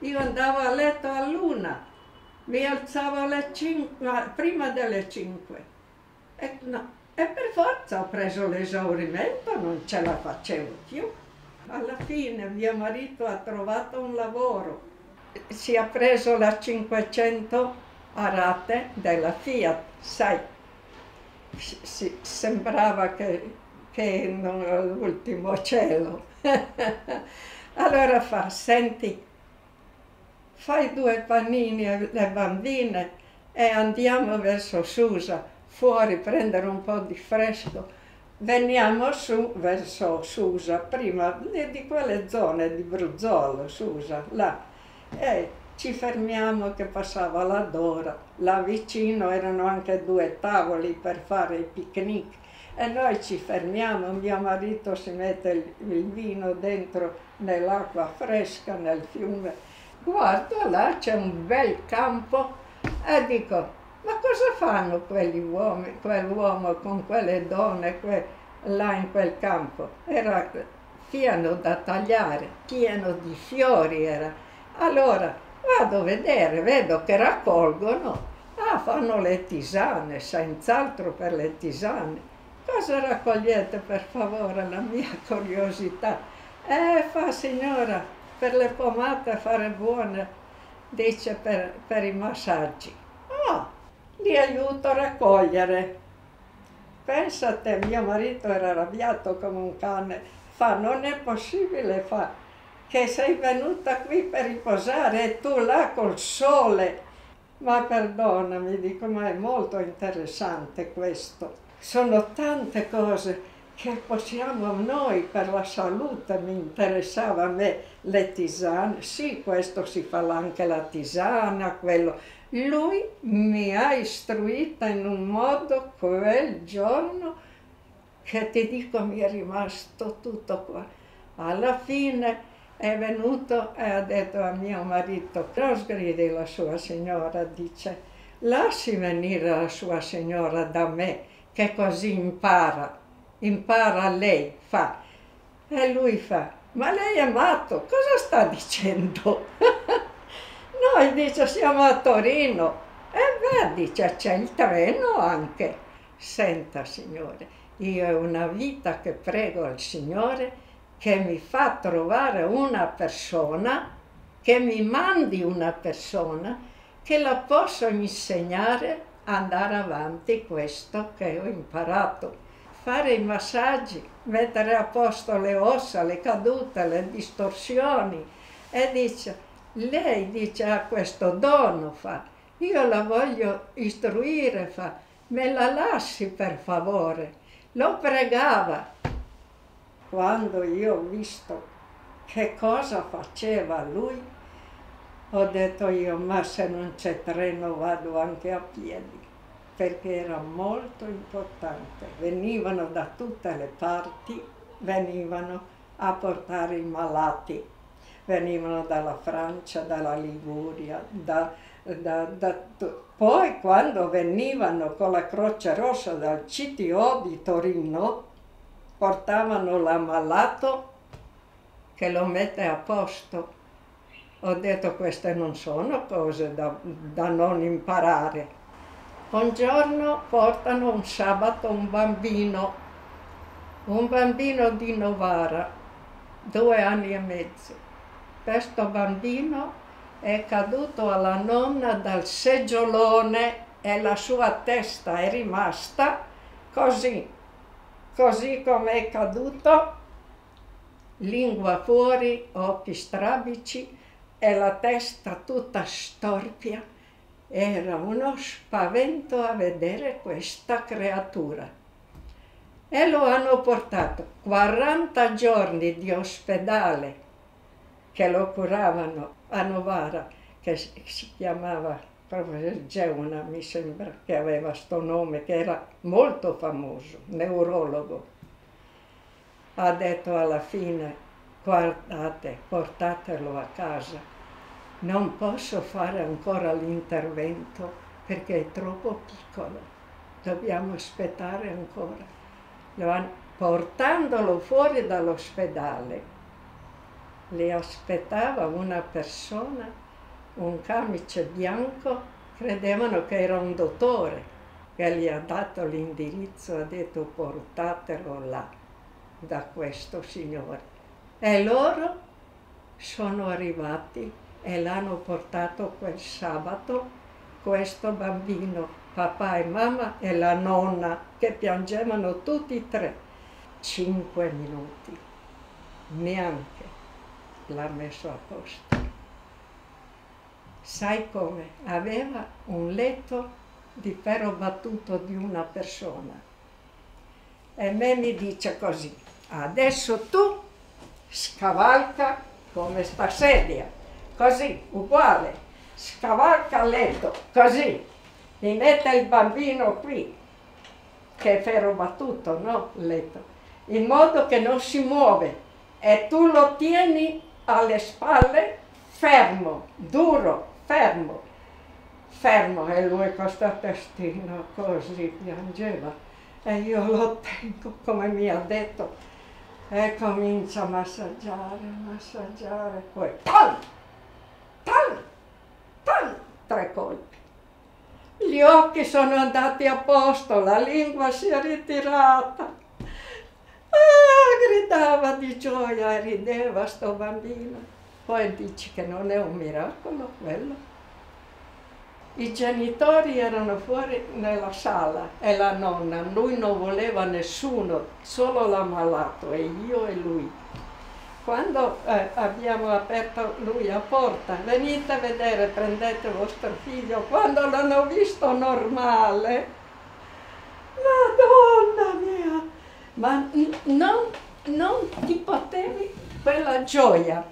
Io andavo a letto all'una, mi alzavo alle 5, prima delle 5. E, no, e per forza ho preso l'esaurimento, non ce la facevo più. Alla fine mio marito ha trovato un lavoro, si è preso la 500 a rate della Fiat, sai, si, sembrava che, che non era l'ultimo cielo. allora fa, senti, fai due panini alle bambine e andiamo verso Susa, fuori, prendere un po' di fresco. Veniamo su verso Susa, prima di quelle zone di Bruzzolo, Susa, là. E ci fermiamo che passava la Dora, là vicino erano anche due tavoli per fare il picnic. E noi ci fermiamo, mio marito si mette il, vino dentro nell'acqua fresca nel fiume, guardo là c'è un bel campo e dico ma cosa fanno quegli uomini, quell'uomo con quelle donne que, là in quel campo? Era pieno da tagliare, pieno di fiori era. Allora Vado a vedere, vedo che raccolgono. Ah, fanno le tisane, senz'altro per le tisane. Cosa raccogliete per favore, la mia curiosità? Eh, fa signora, per le pomate fare buone, dice per, per i massaggi. Ah, li aiuto a raccogliere. Pensate, mio marito era arrabbiato come un cane. Fa, non è possibile, fa che sei venuta qui per riposare e tu là col sole. Ma perdonami, dico, ma è molto interessante questo. Sono tante cose che possiamo noi per la salute, mi interessava a me le tisane, sì, questo si fa anche la tisana, quello. Lui mi ha istruita in un modo quel giorno che ti dico mi è rimasto tutto qua. Alla fine è venuto e ha detto a mio marito, non sgridi la sua signora, dice, lasci venire la sua signora da me, che così impara, impara lei, fa. E lui fa, ma lei è matto, cosa sta dicendo? Noi dice siamo a Torino. E beh, dice c'è il treno anche. Senta signore, io ho una vita che prego al Signore che mi fa trovare una persona, che mi mandi una persona, che la posso insegnare a andare avanti questo che ho imparato. Fare i massaggi, mettere a posto le ossa, le cadute, le distorsioni. E dice, lei dice ha questo dono, fa, io la voglio istruire, fa, me la lasci per favore. Lo pregava, quando io ho visto che cosa faceva lui, ho detto io, ma se non c'è treno vado anche a piedi, perché era molto importante. Venivano da tutte le parti, venivano a portare i malati, venivano dalla Francia, dalla Liguria, da, da, da, poi quando venivano con la Croce Rossa dal CTO di Torino, portavano l'ammalato che lo mette a posto. Ho detto queste non sono cose da, da non imparare. Un giorno portano un sabato un bambino, un bambino di Novara, due anni e mezzo. Questo bambino è caduto alla nonna dal seggiolone e la sua testa è rimasta così così come è caduto, lingua fuori, occhi strabici e la testa tutta storpia. Era uno spavento a vedere questa creatura. E lo hanno portato 40 giorni di ospedale che lo curavano a Novara, che si chiamava proprio Geuna mi sembra che aveva questo nome, che era molto famoso, neurologo. Ha detto alla fine, guardate, portatelo a casa, non posso fare ancora l'intervento perché è troppo piccolo, dobbiamo aspettare ancora. Portandolo fuori dall'ospedale, li aspettava una persona, un camice bianco, credevano che era un dottore che gli ha dato l'indirizzo, ha detto portatelo là da questo signore. E loro sono arrivati e l'hanno portato quel sabato questo bambino, papà e mamma e la nonna che piangevano tutti e tre. Cinque minuti, neanche l'ha messo a posto. Sai come? Aveva un letto di ferro battuto di una persona. E me mi dice così, adesso tu scavalca come sta sedia, così, uguale, scavalca il letto, così, mi mette il bambino qui, che è ferro battuto, no? Il letto, in modo che non si muove. E tu lo tieni alle spalle fermo, duro, fermo, fermo e lui con questa testina così piangeva. E io lo tengo come mi ha detto. E comincia a massaggiare, massaggiare, poi pam, pam, pam, tre colpi. Gli occhi sono andati a posto, la lingua si è ritirata. Ah, gridava di gioia e rideva sto bambino. Poi dici che non è un miracolo quello. I genitori erano fuori nella sala e la nonna, lui non voleva nessuno, solo l'ammalato e io e lui. Quando eh, abbiamo aperto lui la porta, venite a vedere, prendete vostro figlio, quando l'hanno visto normale, Madonna mia, ma non, non ti potevi quella gioia.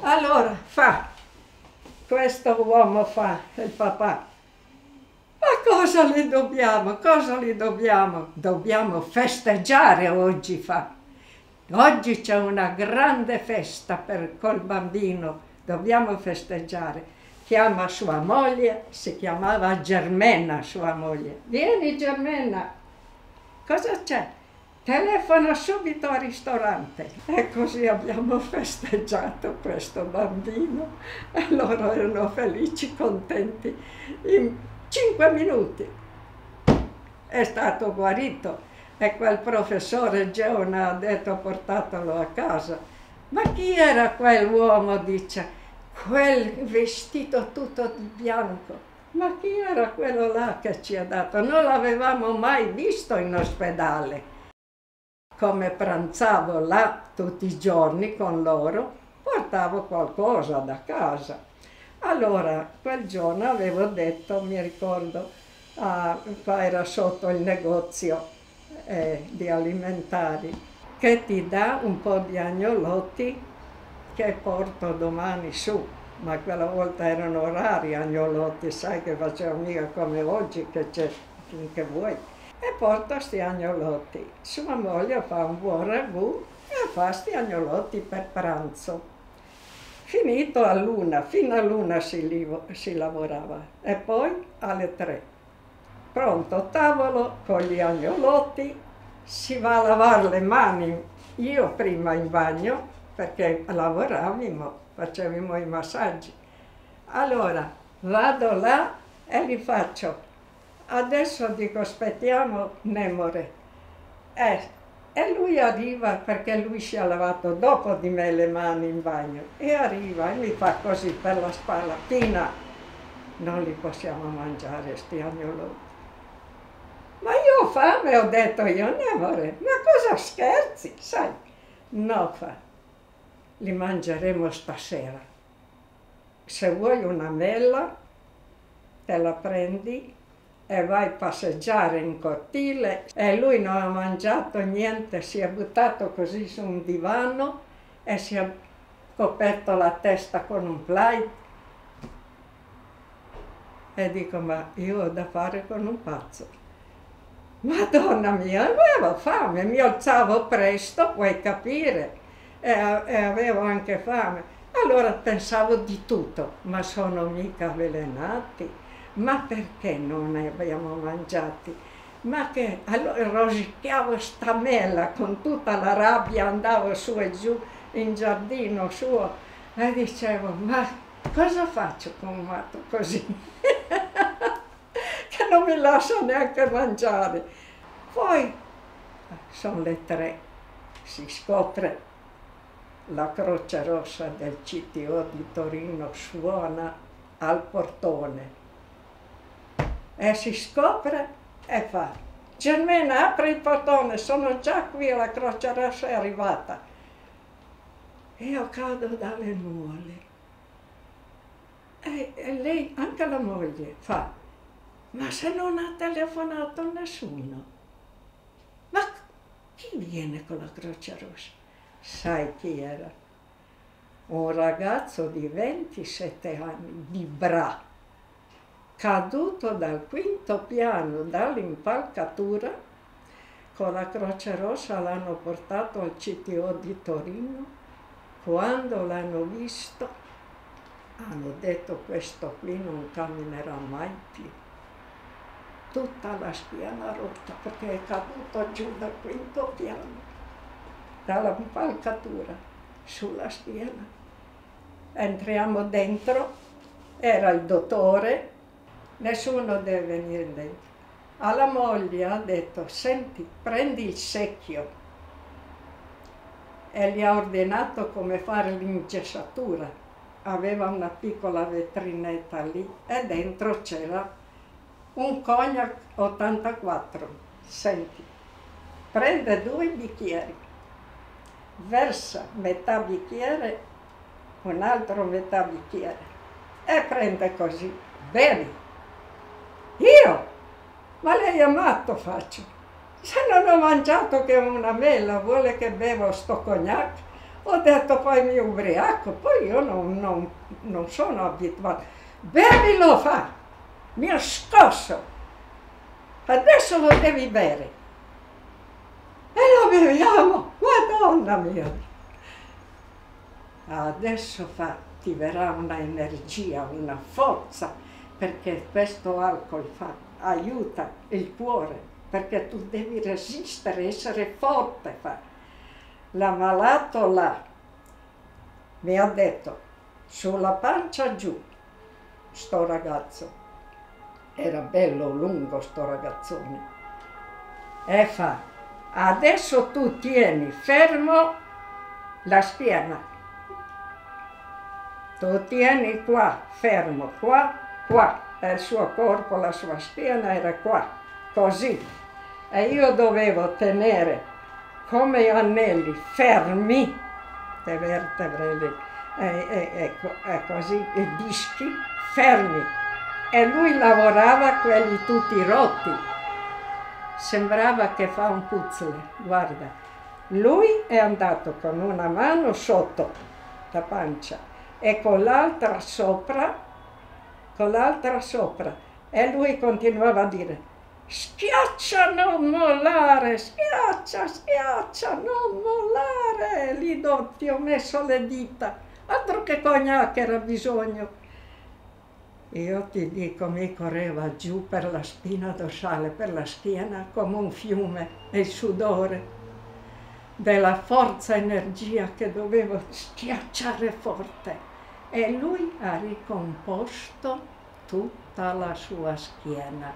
Allora, fa, questo uomo fa, il papà. Ma cosa gli dobbiamo? Cosa gli dobbiamo? Dobbiamo festeggiare oggi fa. Oggi c'è una grande festa per quel bambino, dobbiamo festeggiare. Chiama sua moglie, si chiamava Germena sua moglie. Vieni Germena, cosa c'è? telefona subito al ristorante. E così abbiamo festeggiato questo bambino e loro erano felici, contenti. In cinque minuti è stato guarito e quel professore Geona ha detto portatelo a casa. Ma chi era quell'uomo? Dice, quel vestito tutto di bianco. Ma chi era quello là che ci ha dato? Non l'avevamo mai visto in ospedale come pranzavo là tutti i giorni con loro, portavo qualcosa da casa. Allora, quel giorno avevo detto, mi ricordo, ah, qua era sotto il negozio eh, di alimentari, che ti dà un po' di agnolotti che porto domani su, ma quella volta erano rari agnolotti, sai che facevo mica come oggi che c'è finché vuoi e porta questi agnolotti. Sua moglie fa un buon ragù e fa questi agnolotti per pranzo. Finito a luna, fino a luna si, si lavorava e poi alle tre. Pronto tavolo con gli agnolotti, si va a lavare le mani, io prima in bagno perché lavoravamo, facevamo i massaggi. Allora vado là e li faccio Adesso dico aspettiamo Nemore. Eh, e lui arriva perché lui si è lavato dopo di me le mani in bagno e arriva e mi fa così per la spalla, Tina, non li possiamo mangiare sti agnolotti. Fame, ho detto io, Nemore, ma cosa scherzi, sai? No, fa, li mangeremo stasera. Se vuoi una mela, te la prendi e vai a passeggiare in cortile e lui non ha mangiato niente, si è buttato così su un divano e si è coperto la testa con un plaid. E dico, ma io ho da fare con un pazzo. Madonna mia, avevo fame, mi alzavo presto, puoi capire, e, avevo anche fame. Allora pensavo di tutto, ma sono mica avvelenati ma perché non ne abbiamo mangiati? Ma che allora rosicchiavo sta mela con tutta la rabbia, andavo su e giù in giardino suo e dicevo, ma cosa faccio con un matto così? che non mi lascia neanche mangiare. Poi sono le tre, si scopre la Croce Rossa del CTO di Torino suona al portone e si scopre e fa Germena apri il portone, sono già qui, la Croce Rossa è arrivata. Io cado dalle nuvole. E, e lei, anche la moglie, fa ma se non ha telefonato nessuno? Ma chi viene con la Croce Rossa? Sai chi era? Un ragazzo di 27 anni, di Bra, caduto dal quinto piano dall'impalcatura, con la Croce Rossa l'hanno portato al CTO di Torino. Quando l'hanno visto, hanno detto questo qui non camminerà mai più. Tutta la schiena rotta perché è caduto giù dal quinto piano dalla impalcatura sulla schiena. Entriamo dentro, era il dottore, nessuno deve venire dentro. Alla moglie ha detto, senti, prendi il secchio e gli ha ordinato come fare l'ingessatura. Aveva una piccola vetrinetta lì e dentro c'era un cognac 84. Senti, prende due bicchieri versa metà bicchiere, un altro metà bicchiere e prende così, bevi. Io? Ma lei è matto faccio. Se non ho mangiato che una mela, vuole che bevo sto cognac? Ho detto poi mi ubriaco, poi io non, non, non sono abituato. Bevi lo fa, mi ha scosso. Adesso lo devi bere. E lo beviamo, madonna mia. Adesso fa, ti verrà una energia, una forza, perché questo alcol fa, aiuta il cuore, perché tu devi resistere, essere forte. Fa. L'ammalato là mi ha detto, sulla pancia giù, sto ragazzo, era bello lungo sto ragazzone, e fa, Adesso tu tieni fermo la schiena. Tu tieni qua, fermo, qua, qua. E il suo corpo, la sua schiena era qua, così. E io dovevo tenere come anelli fermi le vertebre. E, e, ecco, e così i dischi fermi. E lui lavorava quelli tutti rotti sembrava che fa un puzzle, guarda. Lui è andato con una mano sotto la pancia e con l'altra sopra, con l'altra sopra. E lui continuava a dire, schiaccia, non mollare, schiaccia, schiaccia, non mollare. Lì dove ti ho messo le dita, altro che cognac era bisogno. Io ti dico, mi correva giù per la spina dorsale, per la schiena, come un fiume, e il sudore della forza energia che dovevo schiacciare forte. E lui ha ricomposto tutta la sua schiena.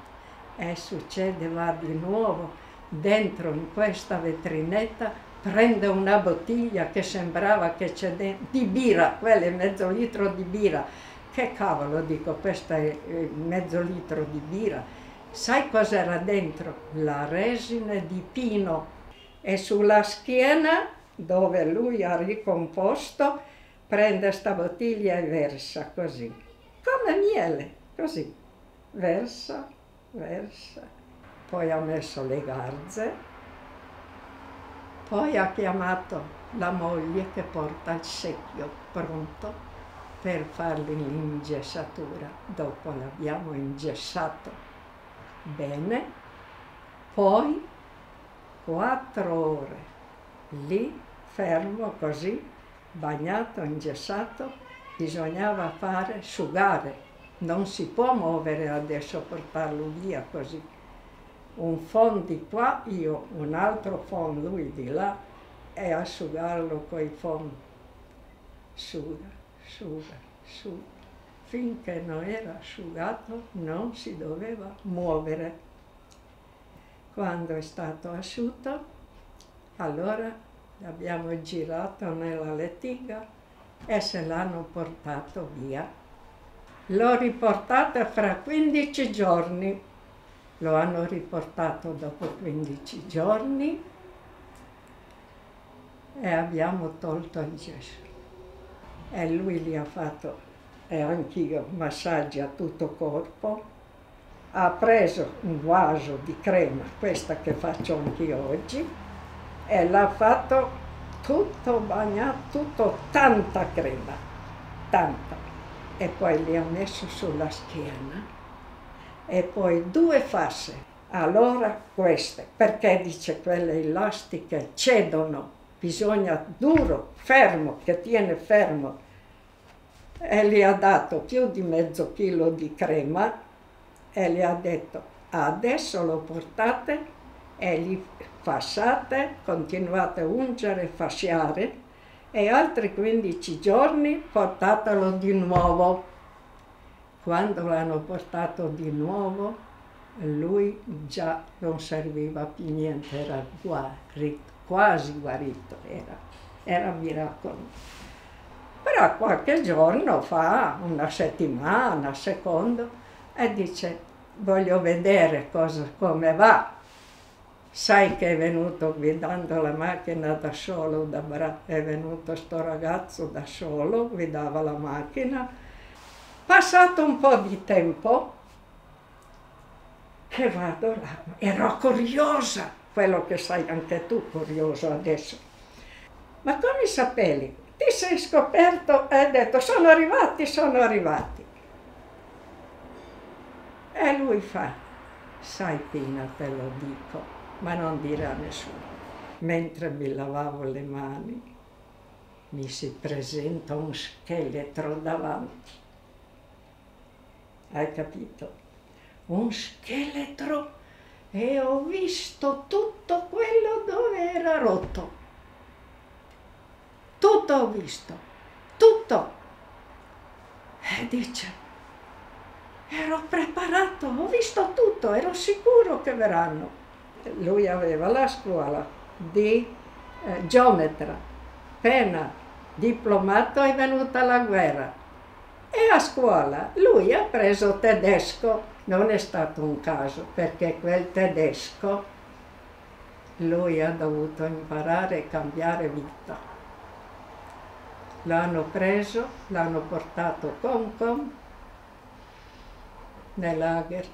E succede, va di nuovo dentro in questa vetrinetta, prende una bottiglia che sembrava che c'è di birra, quella è mezzo litro di birra, che cavolo, dico, questo è mezzo litro di birra. Sai cos'era dentro? La resina di pino. E sulla schiena, dove lui ha ricomposto, prende sta bottiglia e versa così. Come miele, così. Versa, versa. Poi ha messo le garze. Poi ha chiamato la moglie che porta il secchio pronto per fargli l'ingessatura. Dopo l'abbiamo ingessato bene, poi quattro ore lì fermo così, bagnato, ingessato, bisognava fare sugare. Non si può muovere adesso, portarlo via così. Un phon di qua, io un altro phon, lui di là, e asciugarlo coi phon suga, suga, suga. Finché non era asciugato non si doveva muovere. Quando è stato asciutto, allora l'abbiamo girato nella lettiga e se l'hanno portato via. L'ho riportato fra 15 giorni. Lo hanno riportato dopo 15 giorni e abbiamo tolto il gesso. E lui gli ha fatto, e anch'io, massaggi a tutto corpo. Ha preso un vaso di crema, questa che faccio anch'io oggi, e l'ha fatto tutto bagnato, tutto tanta crema, tanta. E poi gli ha messo sulla schiena e poi due fasce. Allora queste, perché dice quelle elastiche cedono bisogna duro, fermo, che tiene fermo. E gli ha dato più di mezzo chilo di crema e gli ha detto adesso lo portate e gli fasciate, continuate a ungere, fasciare e altri 15 giorni portatelo di nuovo. Quando l'hanno portato di nuovo, lui già non serviva più niente, era guarito quasi guarito era, era miracolo. Però qualche giorno fa, una settimana, secondo, e dice voglio vedere cosa, come va. Sai che è venuto guidando la macchina da solo, da Bra- è venuto sto ragazzo da solo, guidava la macchina. Passato un po' di tempo, che vado là, ero curiosa quello che sai anche tu, curioso adesso. Ma come sapevi? Ti sei scoperto e hai detto sono arrivati, sono arrivati. E lui fa, sai Pina, te lo dico, ma non dire a nessuno. Mentre mi lavavo le mani, mi si presenta un scheletro davanti. Hai capito? Un scheletro e ho visto tutto quello dove era rotto. Tutto ho visto, tutto. E dice, ero preparato, ho visto tutto, ero sicuro che verranno. Lui aveva la scuola di eh, geometra, appena diplomato è venuta la guerra. E a scuola lui ha preso tedesco non è stato un caso perché quel tedesco lui ha dovuto imparare e cambiare vita. L'hanno preso, l'hanno portato con con nel lager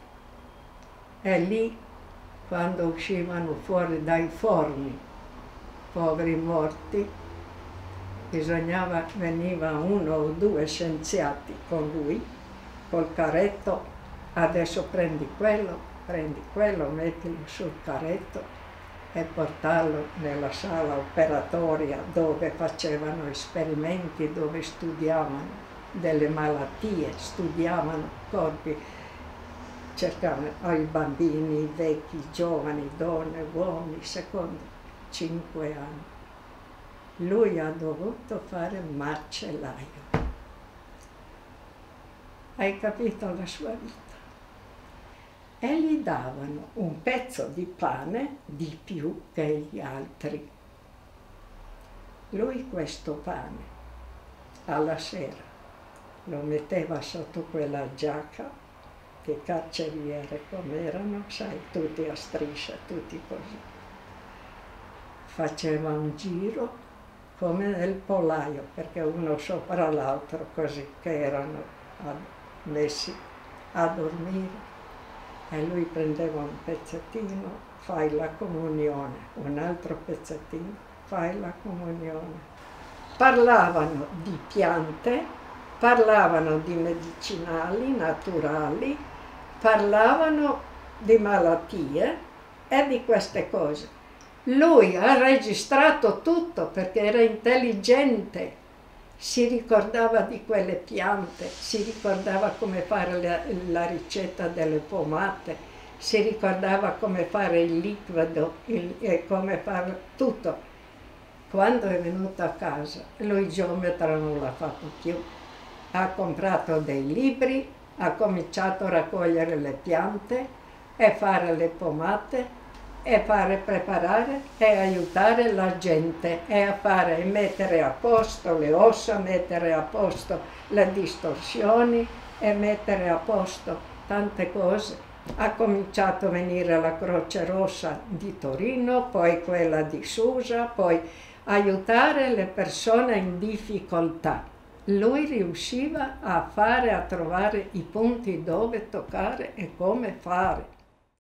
e lì quando uscivano fuori dai forni, poveri morti, bisognava, veniva uno o due scienziati con lui, col carretto adesso prendi quello, prendi quello, mettilo sul carretto e portarlo nella sala operatoria dove facevano esperimenti, dove studiavano delle malattie, studiavano corpi, cercavano ai bambini, i vecchi, i giovani, donne, uomini, secondo cinque anni. Lui ha dovuto fare macellaio. Hai capito la sua vita? E gli davano un pezzo di pane di più che gli altri. Lui questo pane alla sera lo metteva sotto quella giacca che carceriere come erano, sai, tutti a striscia, tutti così. Faceva un giro come nel pollaio, perché uno sopra l'altro così, che erano messi a dormire e lui prendeva un pezzettino, fai la comunione, un altro pezzettino, fai la comunione. Parlavano di piante, parlavano di medicinali naturali, parlavano di malattie e di queste cose. Lui ha registrato tutto perché era intelligente si ricordava di quelle piante, si ricordava come fare la, la ricetta delle pomate, si ricordava come fare il liquido il, e come fare tutto. Quando è venuto a casa, lui geometra non l'ha fatto più. Ha comprato dei libri, ha cominciato a raccogliere le piante e fare le pomate e fare preparare e aiutare la gente a fare mettere a posto le ossa, mettere a posto le distorsioni e mettere a posto tante cose. Ha cominciato a venire la Croce Rossa di Torino, poi quella di Susa, poi aiutare le persone in difficoltà. Lui riusciva a fare, a trovare i punti dove toccare e come fare.